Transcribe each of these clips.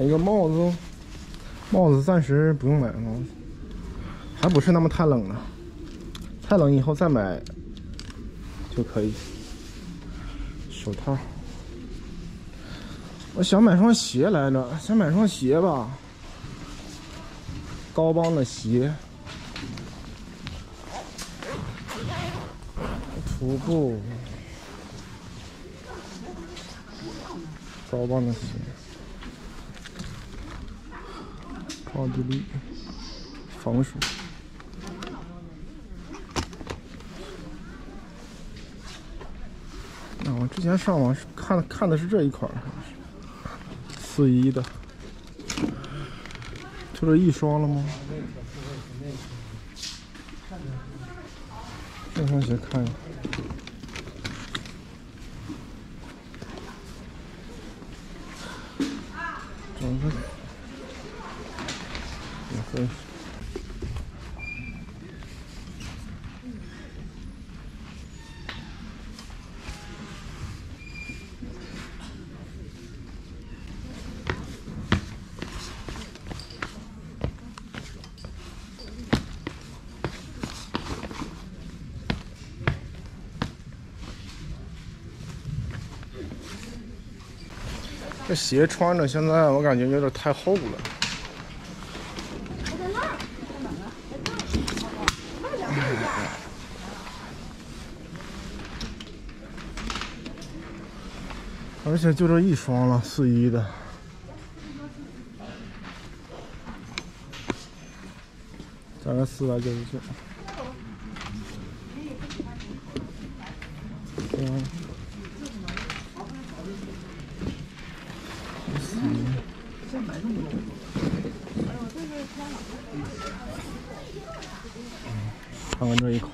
买一个帽子，帽子暂时不用买帽子，还不是那么太冷了，太冷以后再买就可以。手套，我想买双鞋来着，想买双鞋吧，高帮的鞋，徒步。高帮的鞋，奥地利防水。啊，我之前上网是看看的是这一款，四一的，就这一双了吗？这双鞋看一下。这鞋穿着现在我感觉有点太厚了，而且就这一双了，四一的，价格四百九十九。嗯。看看这一款。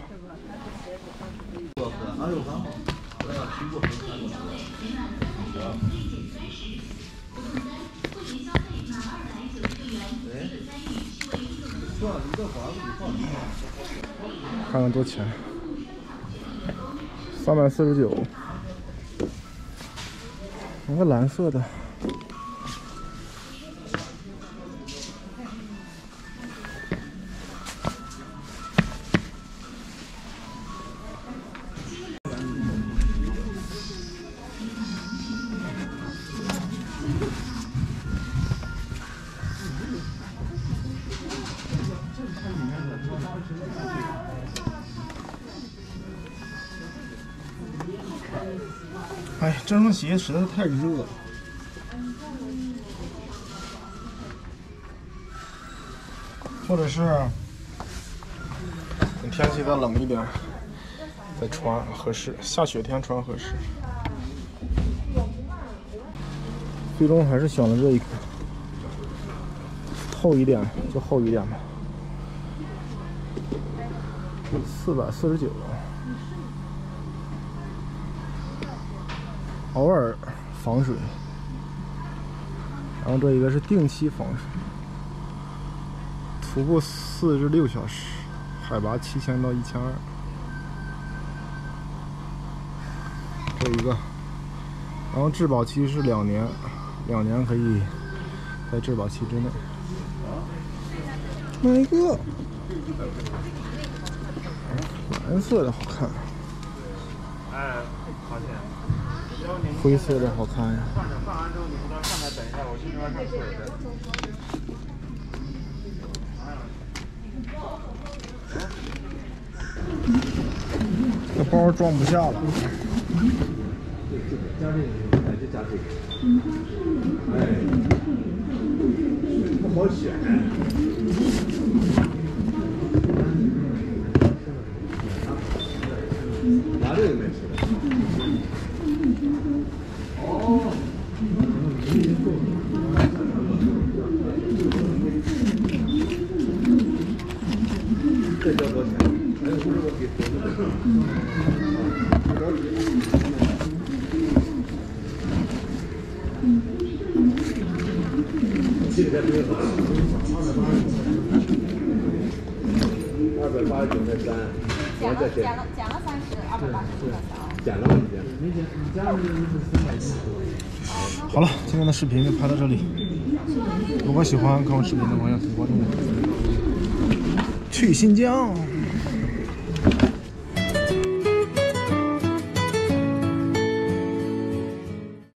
看看多钱？三百四十九。拿个蓝色的。哎，这双鞋实在是太热了。或者是等天气再冷一点再穿合适，下雪天穿合适。最终还是选了这一款，厚一点就厚一点吧。四百四十九。偶尔防水，然后这一个是定期防水，徒步四至六小时，海拔七千到一千二。这一个，然后质保期是两年，两年可以在质保期之内。买一个，蓝色的好看。哎，好钱。灰色的好看呀。这包装不下了。加这个，哎，就加这个。哎，不好选。拿这个没事。哦，这交多少钱？还有五十多给多的。二百八十九，二百八十九那三，减了减了减了三十，二百八十九块钱啊。减了吗？好了，今天的视频就拍到这里。如果喜欢看我视频的朋友，请关注我。去新疆。